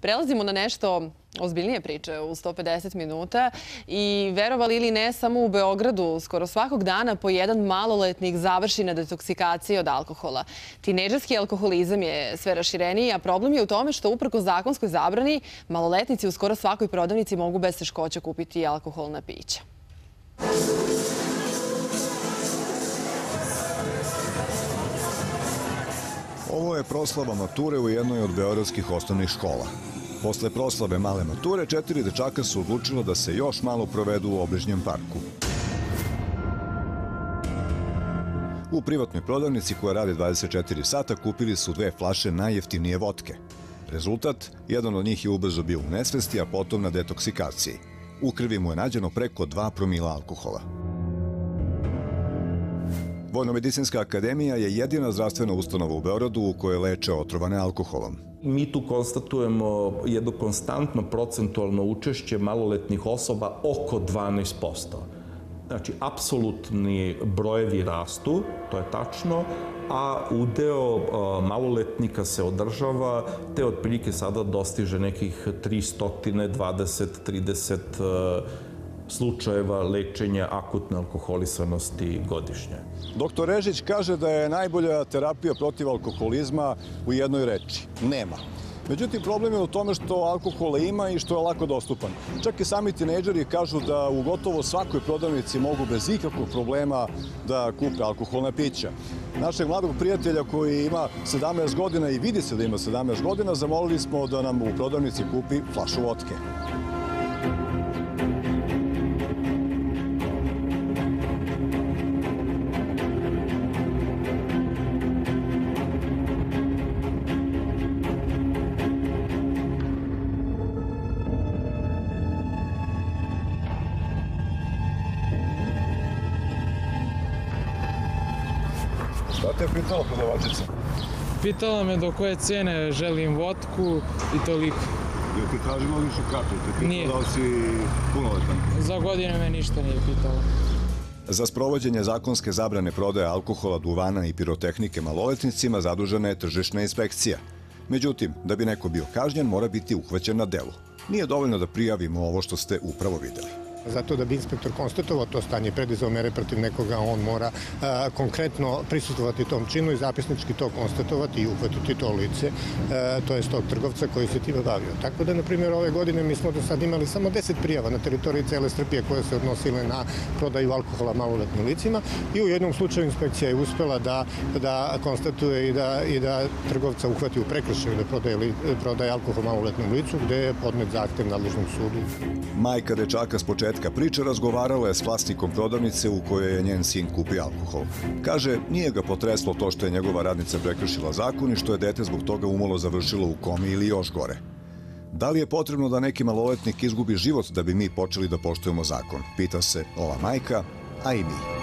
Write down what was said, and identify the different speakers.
Speaker 1: Prelazimo na nešto ozbiljnije priče u 150 minuta i verovali ili ne, samo u Beogradu skoro svakog dana po jedan maloletnik završi na detoksikaciji od alkohola. Tineđerski alkoholizam je sve rašireniji, a problem je u tome što uprko zakonskoj zabrani maloletnici u skoro svakoj prodavnici mogu bez teškoća kupiti alkoholna pića.
Speaker 2: Ovo je proslava mature u jednoj od beogradskih osnovnih škola. Posle proslave male mature, četiri dečaka su odlučilo da se još malo provedu u obližnjem parku. U privatnoj prodavnici koja radi 24 sata kupili su dve flaše najjeftinije vodke. Rezultat, jedan od njih je ubrzo bio u nesvesti, a potom na detoksikaciji. U krvi mu je nađeno preko 2 promila alkohola. Vojnomedicinska akademija je jedina zdravstvena ustanova u Beogradu u kojoj leče otrovane alkoholom.
Speaker 3: Mi tu konstatujemo jedno konstantno procentualno učešće maloletnih osoba oko 12%. Znači, apsolutni brojevi rastu, to je tačno, a udeo maloletnika se održava, te otprilike sada dostiže nekih 320-20-30 slučajeva lečenja akutne alkoholisanosti godišnje.
Speaker 2: Doktor Režić kaže da je najbolja terapija protiv alkoholizma u jednoj reči. Nema. Međutim, problem je u tome što alkohola ima i što je lako dostupan. Čak i sami tinejdžeri kažu da u gotovo svakoj prodavnici mogu bez ikakvog problema da kupe alkoholna pića. Našeg mladog prijatelja koji ima 17 godina i vidi se da ima 17 godina, zamolili smo da nam u prodavnici kupi flašu vodke. Šta te je pitala prodavačica?
Speaker 4: Pitala me do koje cene želim vodku i toliko.
Speaker 2: Jel ti traži ličnu kartu? Te pitala
Speaker 4: Nije.
Speaker 2: da li si punoletan?
Speaker 4: Za godine me ništa nije pitala.
Speaker 2: Za sprovođenje zakonske zabrane prodaje alkohola, duvana i pirotehnike maloletnicima zadužena je tržišna inspekcija. Međutim, da bi neko bio kažnjen, mora biti uhvaćen na delu. Nije dovoljno da prijavimo ovo što ste upravo videli.
Speaker 5: Zato da bi inspektor konstatovao to stanje predizao mere protiv nekoga, on mora a, konkretno prisustovati tom činu i zapisnički to konstatovati i uhvatiti to lice, a, to je tog trgovca koji se time bavio. Tako da, na primjer, ove godine mi smo do sad imali samo 10 prijava na teritoriji cele Srbije koje se odnosile na prodaju alkohola maloletnim licima i u jednom slučaju inspekcija je uspela da, da konstatuje i da, i da trgovca uhvati u prekršaju da prodaje, li, prodaje alkohol maloletnom licu gde je podnet zahtev nadležnom sudu.
Speaker 2: Majka dečaka s početka priče razgovarala je s vlasnikom prodavnice u kojoj je njen sin kupio alkohol. Kaže, nije ga potreslo to što je njegova radnica prekršila zakon i što je dete zbog toga umalo završilo u komi ili još gore. Da li je potrebno da neki maloletnik izgubi život da bi mi počeli da poštujemo zakon? Pita se ova majka, a i mi.